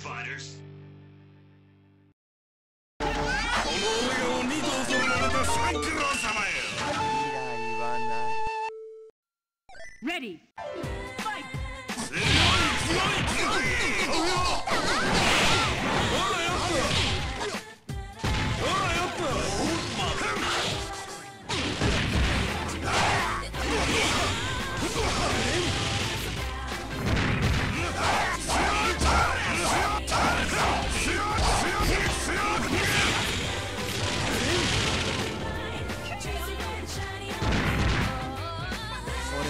fighters. この俺が鬼と襲われた三九郎様よ未来はない Ready.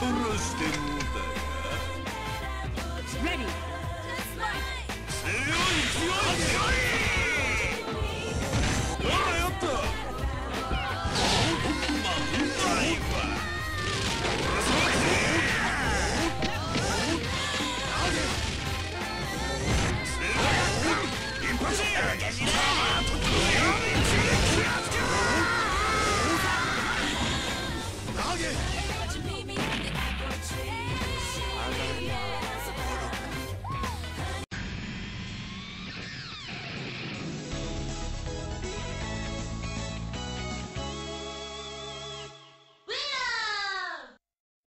してもうた Ready. 強い強い強いほらやったまあうまいわ一発